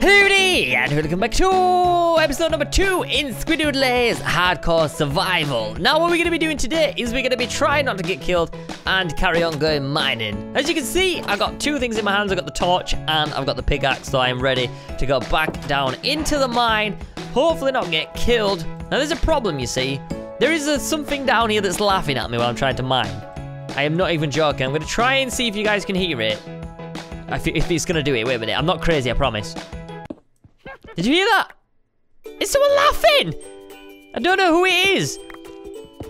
Howdy, and welcome back to episode number two in Squidoodles Hardcore Survival. Now, what we're going to be doing today is we're going to be trying not to get killed and carry on going mining. As you can see, I've got two things in my hands. I've got the torch and I've got the pickaxe, so I am ready to go back down into the mine, hopefully not get killed. Now, there's a problem, you see. There is a, something down here that's laughing at me while I'm trying to mine. I am not even joking. I'm going to try and see if you guys can hear it. If it's going to do it. Wait a minute. I'm not crazy, I promise. Did you hear that? Is someone laughing? I don't know who it is.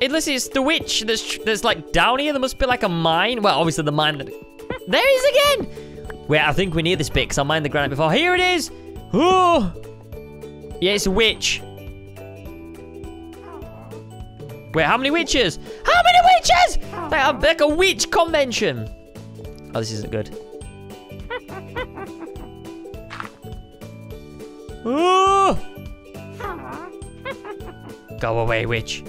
Unless it's the witch that's, that's like down here. There must be like a mine. Well, obviously the mine that... There he is again. Wait, I think we need this bit because I mined the granite before. Here it is. Oh. Yeah, it's a witch. Wait, how many witches? How many witches? Like like a witch convention. Oh, this isn't good. Ooh! Go away, witch.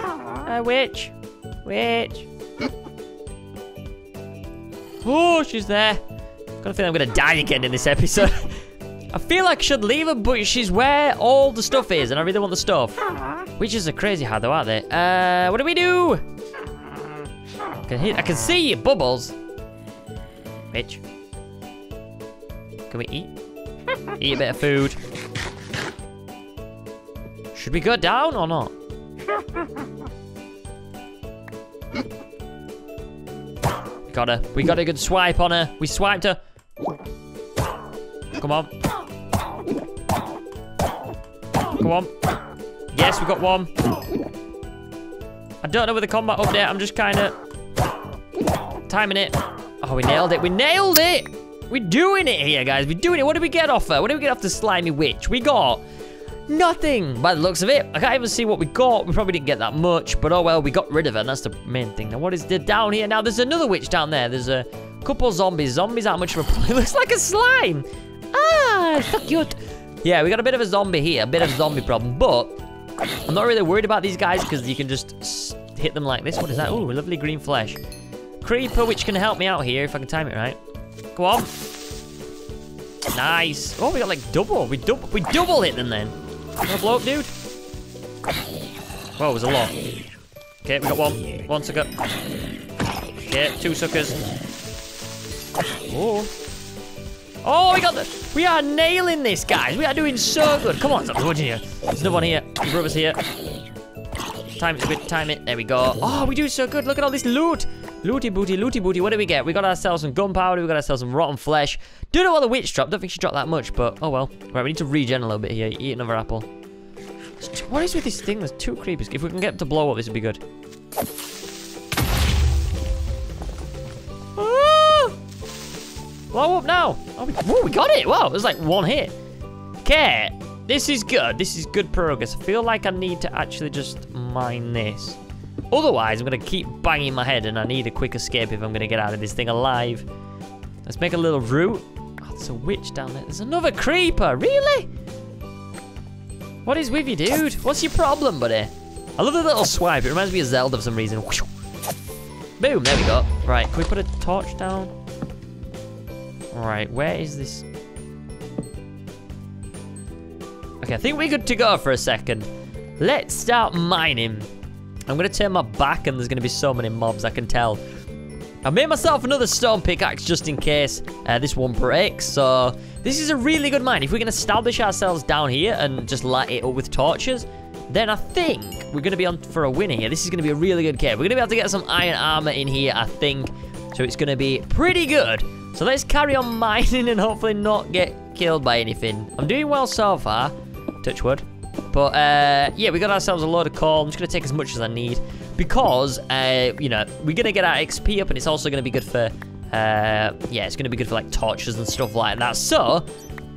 A witch. Witch. oh, she's there. Got a feeling I'm gonna die again in this episode. I feel like I should leave her, but she's where all the stuff is, and I really want the stuff. Witches are crazy hard though, aren't they? Uh, what do we do? I can, I can see your bubbles. Bitch. Can we eat? eat a bit of food. Should we go down or not? Got her. We got a good swipe on her. We swiped her. Come on. Come on. Yes, we got one. I don't know with the combat update. I'm just kind of timing it. Oh, we nailed it. We nailed it. We're doing it here, guys. We're doing it. What do we get off her? What do we get off the slimy witch? We got nothing by the looks of it. I can't even see what we got. We probably didn't get that much, but oh well, we got rid of her, that's the main thing. Now, what is the down here? Now, there's another witch down there. There's a couple zombies. Zombies aren't much of a... It looks like a slime. Ah, so cute. Yeah, we got a bit of a zombie here. A bit of a zombie problem, but I'm not really worried about these guys because you can just hit them like this. What is that? Ooh, lovely green flesh. Creeper, which can help me out here if I can time it right. Go on. Nice. Oh, we got like double. We double. We double hit them then. Wanna blow up, dude? Whoa, it was a lot. Okay, we got one. One sucker. Okay, two suckers. Oh. Oh, we got the. We are nailing this, guys. We are doing so good. Come on, stop dodging here. There's another one here. Your brother's here. Time it. Time it. There we go. Oh, we do so good. Look at all this loot. Looty booty, looty booty. What do we get? We got ourselves some gunpowder. We got ourselves some rotten flesh. Don't know what the witch dropped. Don't think she dropped that much, but oh well. Right, we need to regen a little bit here. Eat another apple. What is with this thing? There's two creepers. If we can get to blow up, this would be good. Ah! Blow up now. Oh, we, whoa, we got it. Wow, it was like one hit. Okay, this is good. This is good progress. I feel like I need to actually just mine this. Otherwise, I'm going to keep banging my head and I need a quick escape if I'm going to get out of this thing alive. Let's make a little route. Oh, there's a witch down there. There's another creeper. Really? What is with you, dude? What's your problem, buddy? I love the little swipe. It reminds me of Zelda for some reason. Boom, there we go. Right, can we put a torch down? Right, where is this? Okay, I think we're good to go for a second. Let's start mining. I'm going to turn my back and there's going to be so many mobs, I can tell. I made myself another stone pickaxe just in case uh, this one breaks. So this is a really good mine. If we can establish ourselves down here and just light it up with torches, then I think we're going to be on for a win here. This is going to be a really good cave. We're going to be able to get some iron armor in here, I think. So it's going to be pretty good. So let's carry on mining and hopefully not get killed by anything. I'm doing well so far. Touch wood. But, uh, yeah, we got ourselves a load of coal. I'm just going to take as much as I need because, uh, you know, we're going to get our XP up and it's also going to be good for, uh, yeah, it's going to be good for, like, torches and stuff like that. So,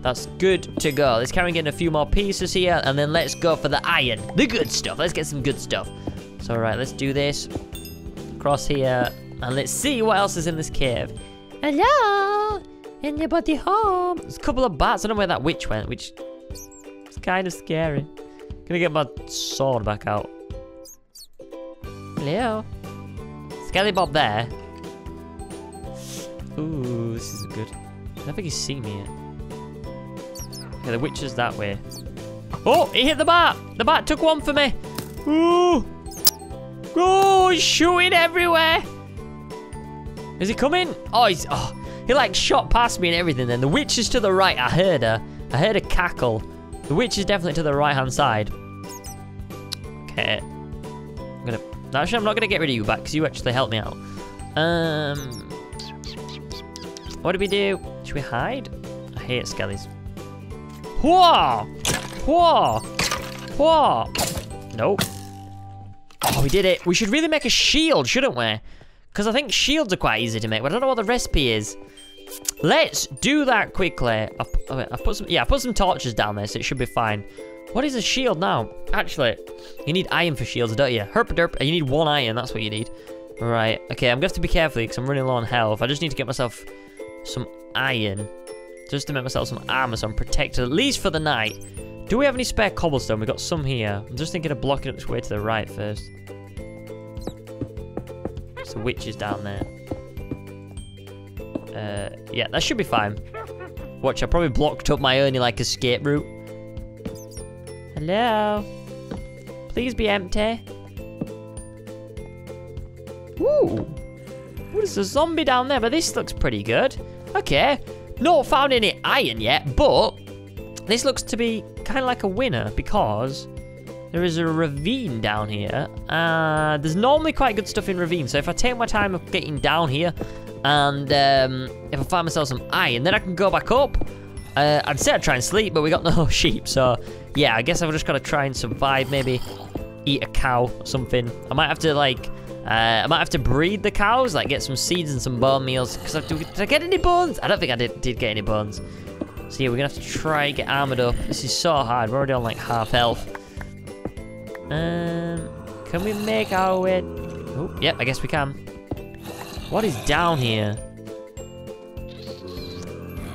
that's good to go. Let's carry on getting a few more pieces here and then let's go for the iron. The good stuff. Let's get some good stuff. So, right, let's do this. Across here and let's see what else is in this cave. Hello? Anybody home? There's a couple of bats. I don't know where that witch went, which kind of scary. Gonna get my sword back out. Hello? Skelly Bob there. Ooh, this is good. I don't think he's seen me yet. Okay, the witch is that way. Oh, he hit the bat. The bat took one for me. Ooh. Oh, he's shooting everywhere. Is he coming? Oh, he's... Oh, he like shot past me and everything then. The witch is to the right. I heard her. I heard a cackle. The witch is definitely to the right-hand side. Okay. I'm gonna... Actually, I'm not gonna get rid of you back because you actually helped me out. Um... What do we do? Should we hide? I hate skellies. Whoa! Whoa! Whoa! Nope. Oh, we did it. We should really make a shield, shouldn't we? Because I think shields are quite easy to make, but I don't know what the recipe is. Let's do that quickly. I've, I've put some, yeah, I put some torches down there, so it should be fine. What is a shield now? Actually, you need iron for shields, don't you? Herp derp, you need one iron, that's what you need. Right, okay, I'm going to have to be careful because I'm running low on health. I just need to get myself some iron. Just to make myself some armor so I'm protected, at least for the night. Do we have any spare cobblestone? We've got some here. I'm just thinking of blocking up this way to the right first. There's the witches down there. Uh, yeah, that should be fine. Watch, I probably blocked up my only, like, escape route. Hello? Please be empty. Ooh. Ooh, there's a zombie down there, but this looks pretty good. Okay. Not found any iron yet, but this looks to be kind of like a winner because there is a ravine down here. Uh, there's normally quite good stuff in ravines, so if I take my time of getting down here and um, if I find myself some iron, then I can go back up. Uh, I'd say I'd try and sleep, but we got no sheep, so yeah, I guess I've just got to try and survive, maybe eat a cow or something. I might have to, like, uh, I might have to breed the cows, like get some seeds and some bone meals. Because I, did I get any bones? I don't think I did, did get any bones. So yeah, we're gonna have to try and get armored up. This is so hard. We're already on like half health. Um, can we make our way? Oh, yep, I guess we can. What is down here?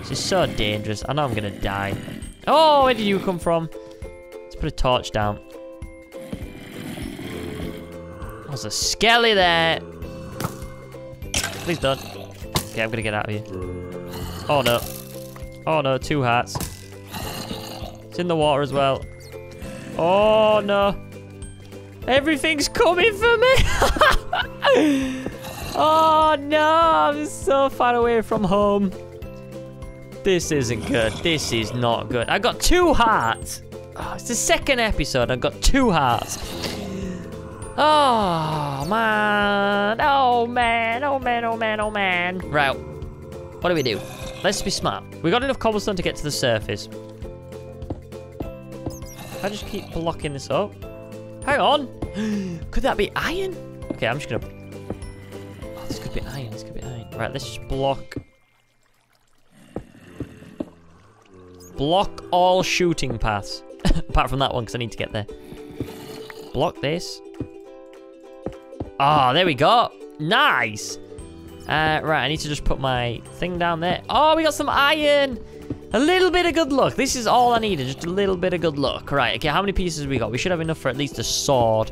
This is so dangerous. I know I'm gonna die. Oh, where did you come from? Let's put a torch down. There's a skelly there. Please don't. Okay, I'm gonna get out of here. Oh no. Oh no, two hearts. It's in the water as well. Oh no. Everything's coming for me. oh no, I'm so far away from home. This isn't good. This is not good. I got two hearts. Oh, it's the second episode. I've got two hearts. Oh, man. Oh, man. Oh, man. Oh, man. Oh, man. Right. What do we do? Let's be smart. We got enough cobblestone to get to the surface. I just keep blocking this up. Hang on. could that be iron? Okay, I'm just gonna... This could be iron. This could be iron. Right, let's just block... Block all shooting paths. Apart from that one, because I need to get there. Block this. Ah, oh, there we go. Nice. Uh, right, I need to just put my thing down there. Oh, we got some iron. A little bit of good luck. This is all I needed, just a little bit of good luck. Right, okay, how many pieces we got? We should have enough for at least a sword.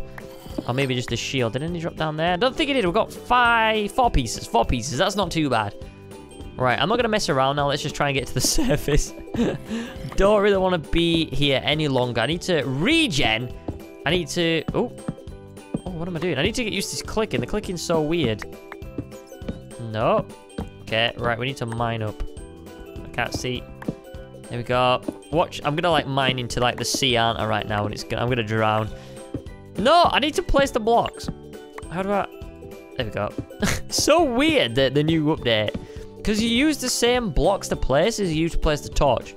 Or maybe just a shield. Did any drop down there? Don't think it did. We've got five, four pieces. Four pieces. That's not too bad. Right, I'm not going to mess around now. Let's just try and get to the surface. don't really want to be here any longer. I need to regen. I need to... Oh. Oh, what am I doing? I need to get used to this clicking. The clicking's so weird. No. Okay, right, we need to mine up. I can't see. There we go. Watch, I'm gonna like mine into like the sea, aren't I, right now? And it's gonna, I'm gonna drown. No, I need to place the blocks. How do I... There we go. so weird, that the new update. Because you use the same blocks to place as you use to place the torch.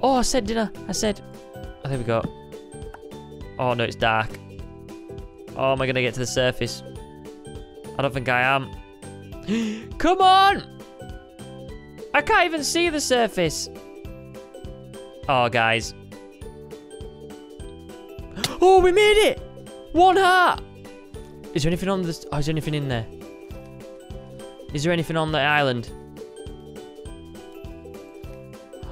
Oh, I said dinner. I said... Oh, there we go. Oh, no, it's dark. Oh, am I going to get to the surface? I don't think I am. Come on! I can't even see the surface. Oh, guys. Oh, we made it! One heart! Is there anything on this? Oh, is there anything in there? Is there anything on the island?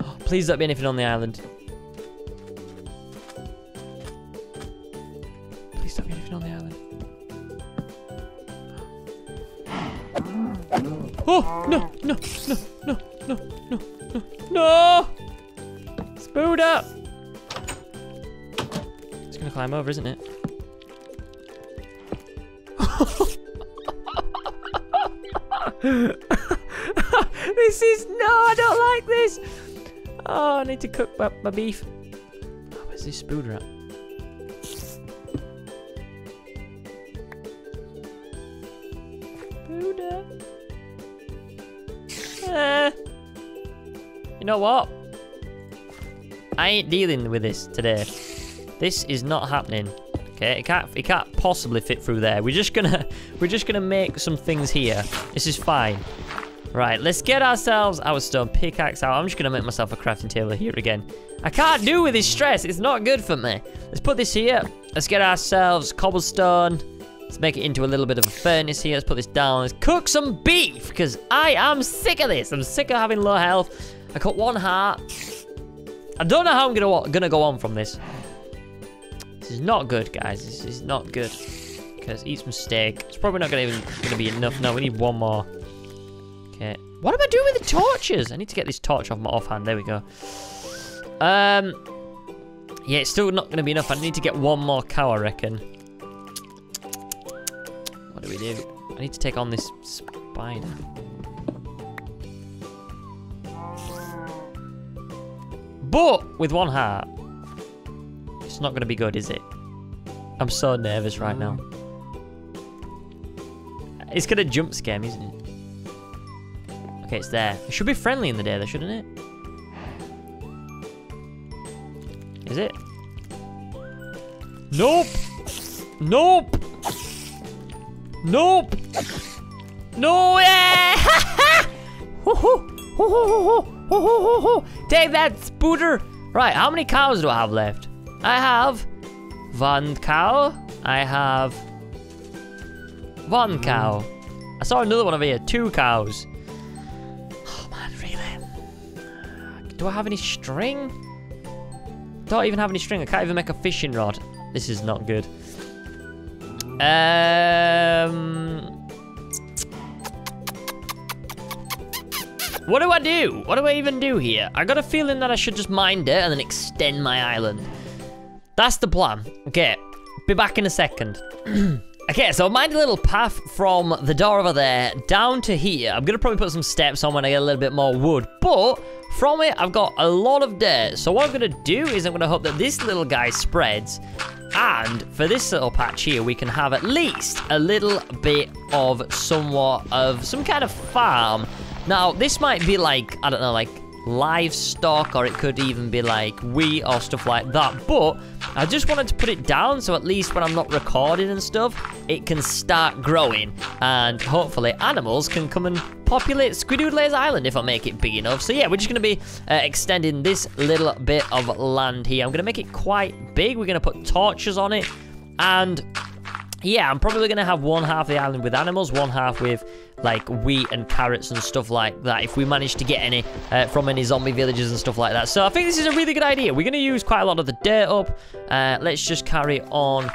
Please don't be anything on the island. Please don't be anything on the island. Oh, no, no, no, no. no, no, no, no! Spooder! It's gonna climb over, isn't it? this is no, I don't like this. Oh, I need to cook my, my beef. Oh, where's this spooder at? Spooder. Eh. You know what? I ain't dealing with this today. This is not happening. Okay, it can't it can't possibly fit through there. We're just gonna we're just gonna make some things here. This is fine. Right, let's get ourselves our stone pickaxe out. I'm just gonna make myself a crafting table here again. I can't do with this stress. It's not good for me. Let's put this here. Let's get ourselves cobblestone. Let's make it into a little bit of a furnace here. Let's put this down. Let's cook some beef because I am sick of this. I'm sick of having low health. I got one heart. I don't know how I'm gonna gonna go on from this. This is not good, guys. This is not good. Because eat some steak. It's probably not gonna even gonna be enough. No, we need one more. Okay. What am I doing with the torches? I need to get this torch off my offhand. There we go. Um. Yeah, it's still not gonna be enough. I need to get one more cow, I reckon. What do we do? I need to take on this spider. But with one heart, it's not going to be good, is it? I'm so nervous right now. It's going to jump scare me, isn't it? Okay, it's there. It should be friendly in the day, though, shouldn't it? Is it? Nope! Nope! Nope! No! Yeah! Take that, Spooder! Right, how many cows do I have left? I have one cow. I have one cow. I saw another one over here. Two cows. Oh, man, really? Do I have any string? Don't even have any string. I can't even make a fishing rod. This is not good. Um... What do I do? What do I even do here? I got a feeling that I should just mine dirt and then extend my island. That's the plan. Okay, be back in a second. okay, so I mined a little path from the door over there down to here. I'm gonna probably put some steps on when I get a little bit more wood, but from it, I've got a lot of dirt. So what I'm gonna do is I'm gonna hope that this little guy spreads and for this little patch here, we can have at least a little bit of somewhat of some kind of farm now, this might be like, I don't know, like livestock or it could even be like wheat or stuff like that. But I just wanted to put it down so at least when I'm not recording and stuff, it can start growing and hopefully animals can come and populate Squidoodles Island if I make it big enough. So yeah, we're just going to be uh, extending this little bit of land here. I'm going to make it quite big. We're going to put torches on it and yeah, I'm probably going to have one half of the island with animals, one half with, like, wheat and carrots and stuff like that, if we manage to get any uh, from any zombie villages and stuff like that. So I think this is a really good idea. We're going to use quite a lot of the dirt up. Uh, let's just carry on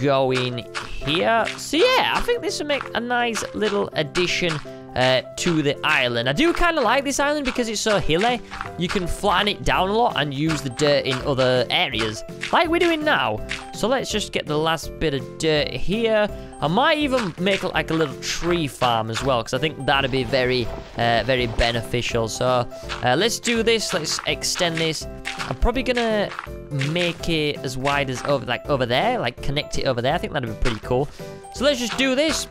going here. So yeah, I think this will make a nice little addition uh, to the island. I do kind of like this island because it's so hilly. You can flatten it down a lot and use the dirt in other areas, like we're doing now. So let's just get the last bit of dirt here. I might even make like a little tree farm as well, because I think that'd be very, uh, very beneficial. So uh, let's do this. Let's extend this. I'm probably gonna make it as wide as over, like over there, like connect it over there. I think that'd be pretty cool. So let's just do this.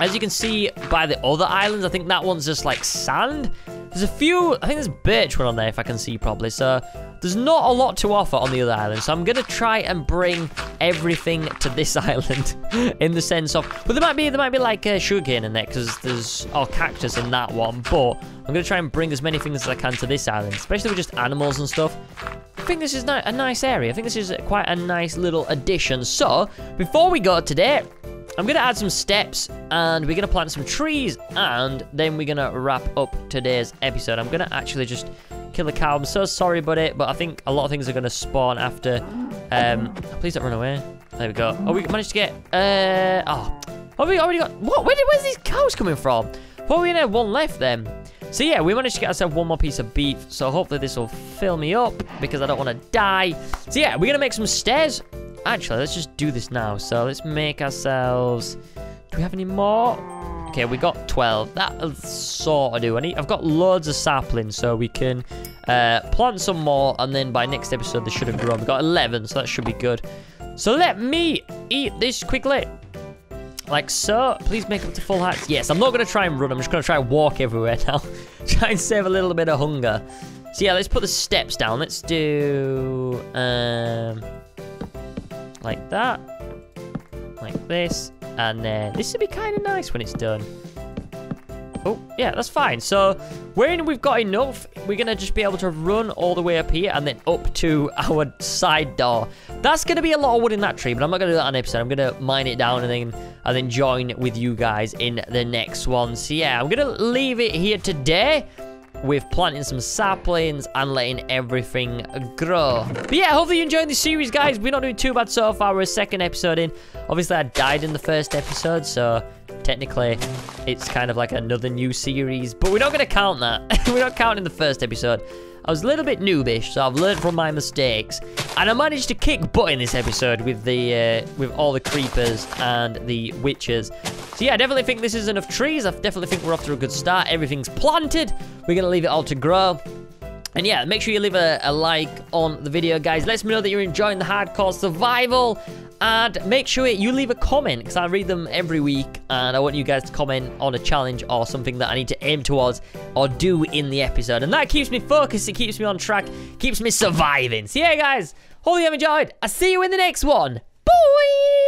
As you can see by the other islands, I think that one's just like sand. There's a few, I think there's birchwood on there if I can see properly. So there's not a lot to offer on the other island. So I'm going to try and bring everything to this island in the sense of, but there might be, there might be like a sugarcane in there because there's, or cactus in that one. But I'm going to try and bring as many things as I can to this island, especially with just animals and stuff. I think this is a nice area. I think this is quite a nice little addition. So before we go today, I'm going to add some steps and we're going to plant some trees and then we're going to wrap up today's episode. I'm going to actually just kill a cow. I'm so sorry about it, but I think a lot of things are going to spawn after. Um, please don't run away. There we go. Oh, we managed to get... Uh, oh, have we already got... What? Where did, where's these cows coming from? Well, we only have one left then. So yeah, we managed to get ourselves one more piece of beef. So hopefully this will fill me up because I don't want to die. So yeah, we're going to make some stairs. Actually, let's just do this now. So let's make ourselves... Do we have any more? Okay, we got 12. That'll sort of do. I need, I've got loads of saplings, so we can uh, plant some more, and then by next episode, they should have grown. We've got 11, so that should be good. So let me eat this quickly. Like so. Please make up to full height. Yes, I'm not going to try and run. I'm just going to try and walk everywhere now. try and save a little bit of hunger. So yeah, let's put the steps down. Let's do... Um, like that. Like this. And then this would be kind of nice when it's done. Oh, yeah, that's fine. So when we've got enough, we're going to just be able to run all the way up here and then up to our side door. That's going to be a lot of wood in that tree, but I'm not going to do that on episode. I'm going to mine it down and then, and then join with you guys in the next one. So yeah, I'm going to leave it here today with planting some saplings and letting everything grow. But yeah, hopefully you enjoyed the series, guys. We're not doing too bad so far. We're a second episode in. Obviously, I died in the first episode, so technically it's kind of like another new series. But we're not going to count that. we're not counting the first episode. I was a little bit noobish, so I've learned from my mistakes. And I managed to kick butt in this episode with the uh, with all the creepers and the witches. So yeah, I definitely think this is enough trees. I definitely think we're off to a good start. Everything's planted. We're going to leave it all to grow. And yeah, make sure you leave a, a, like on the video, guys. Let me know that you're enjoying the hardcore survival. And make sure you leave a comment, because I read them every week. And I want you guys to comment on a challenge or something that I need to aim towards or do in the episode. And that keeps me focused. It keeps me on track. Keeps me surviving. So yeah, guys. Hope you have enjoyed. I'll see you in the next one. Bye!